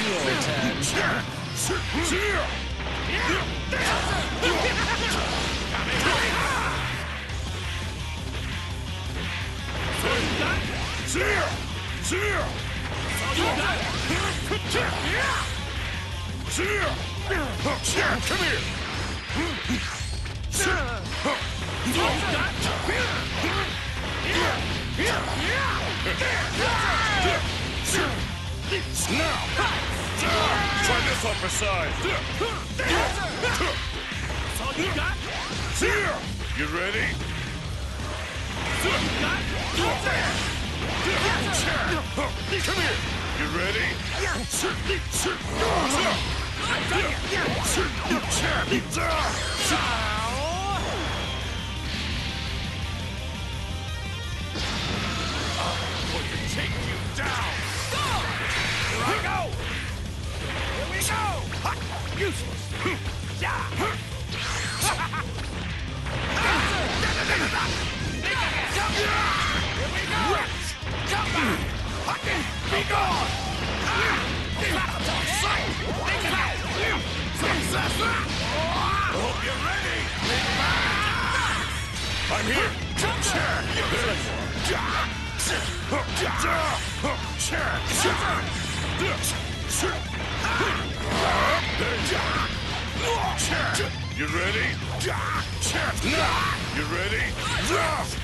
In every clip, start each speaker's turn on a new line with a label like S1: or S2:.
S1: Your turn.
S2: Come here! This on for size! You ready? Come here! You ready? Be gone! Hope you're ready! I'm here! You ready? You ready?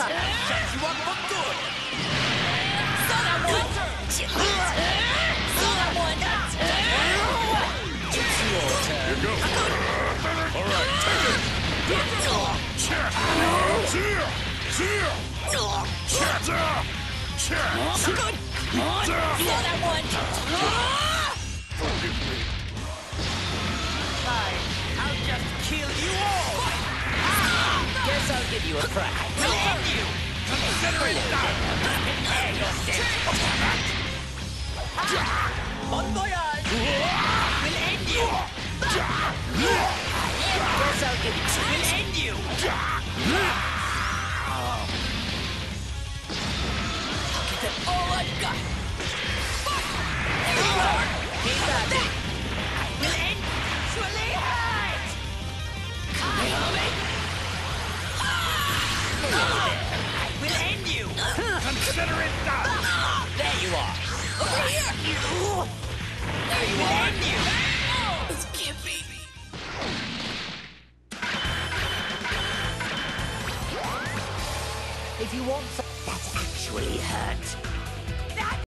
S1: time shut you up for good.
S3: Saw that one! Saw that one!
S1: It's your turn.
S2: Here goes. All right, take it.
S3: Good! Saw that one!
S1: Fine, I'll just kill you all. Guess I'll give you a prize.
S3: We'll end you!
S1: Consider it done. Yourself. Bon voyage.
S3: We'll end you!
S1: Guess I'll give you
S3: We'll end you! Give it all I've got! There you are!
S2: Consider it done.
S1: There you are.
S3: Over here! You! There you are! end you! This can't be!
S1: If you want some... That's actually hurt.